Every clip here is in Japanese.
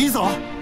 你走。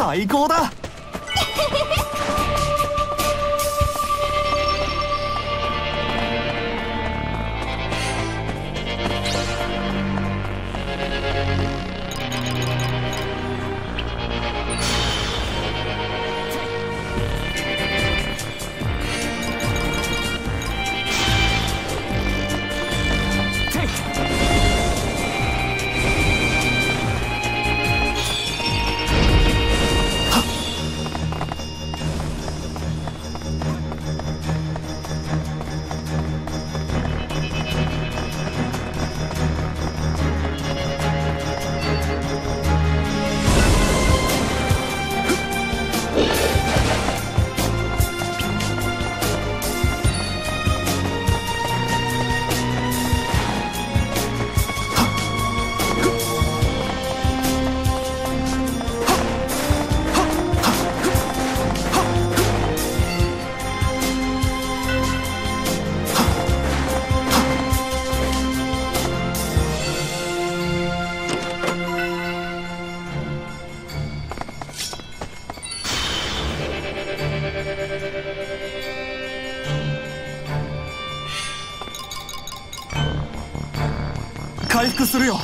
最高だ。回復するよ。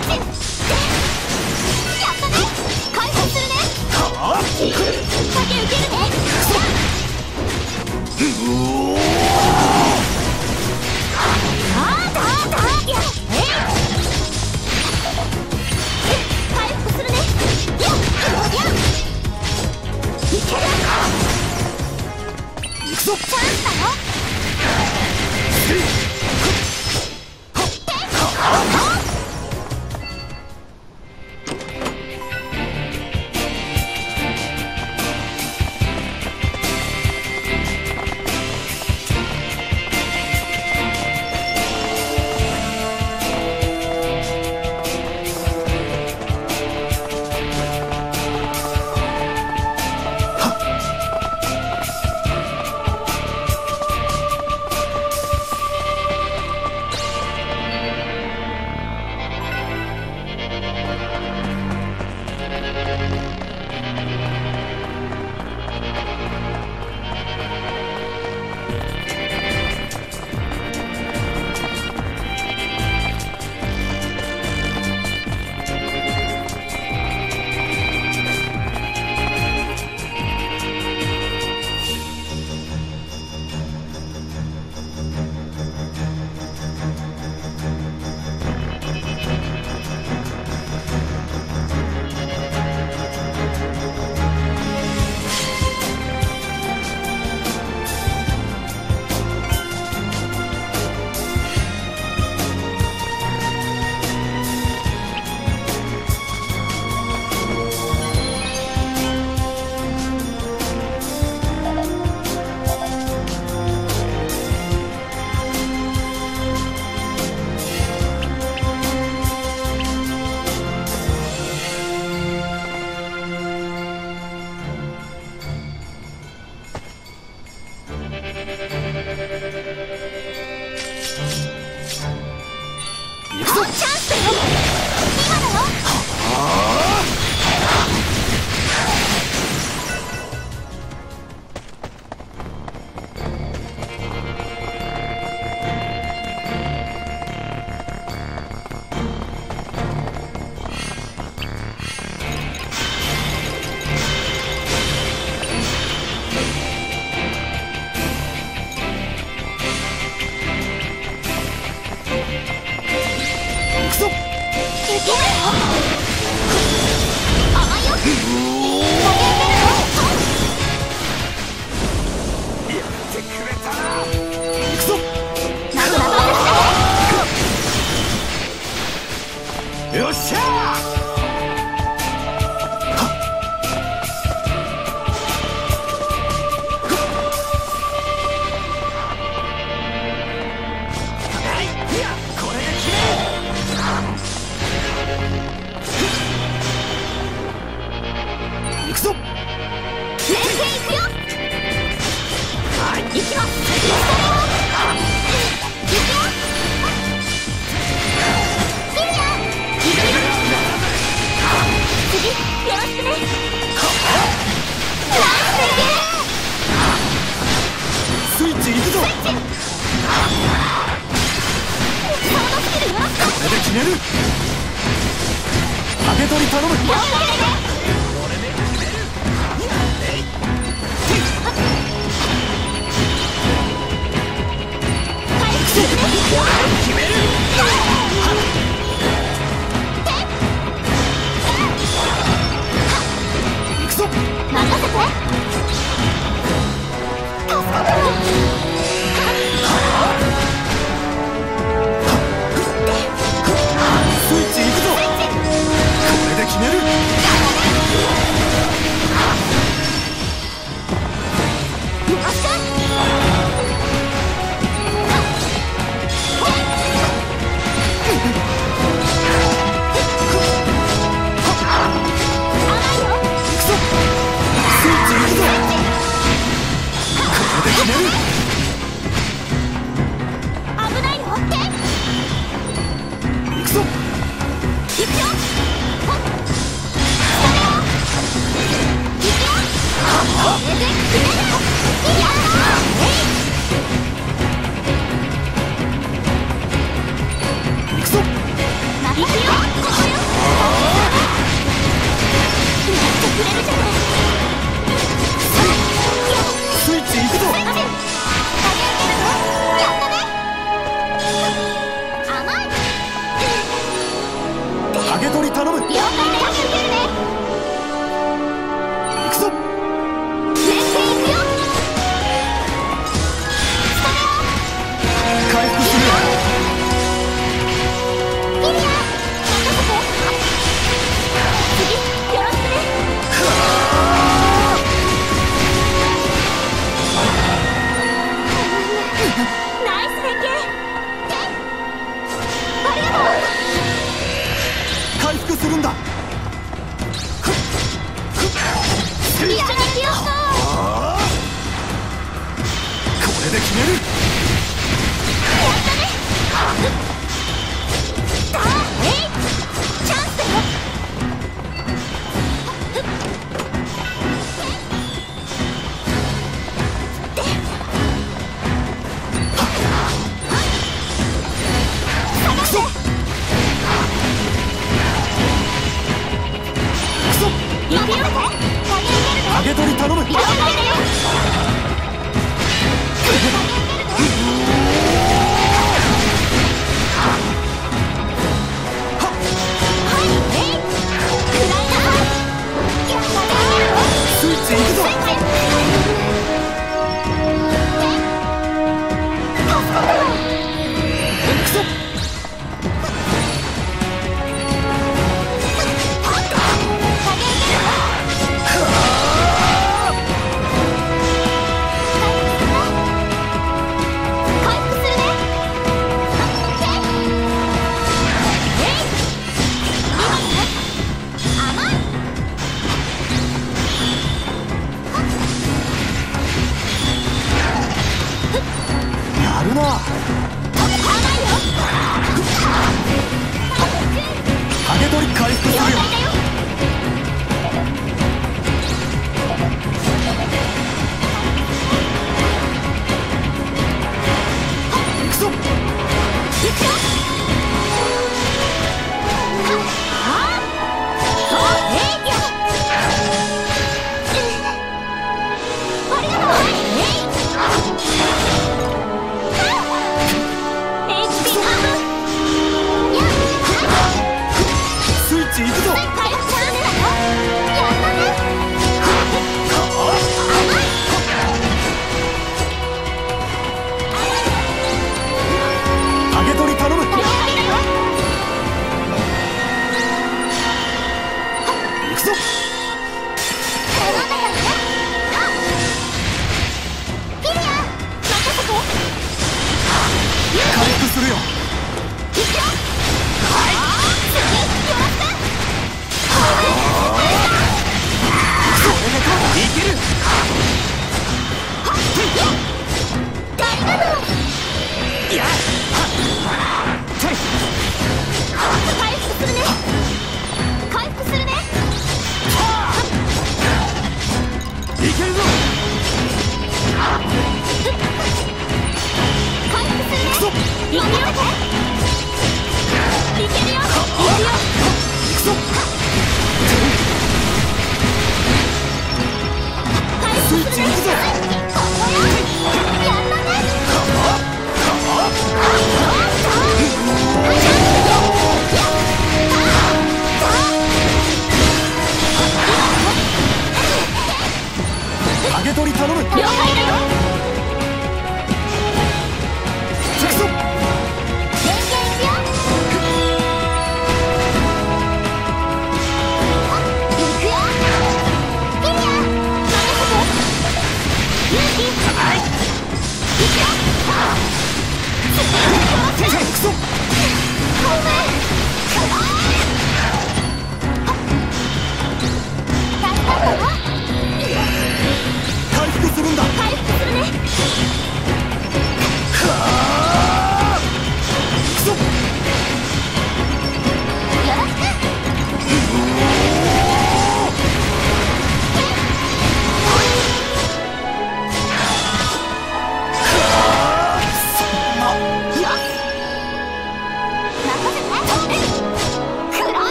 Huh? 助ける。取り頼む。て。助げ取り頼む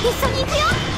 一緒に行くよ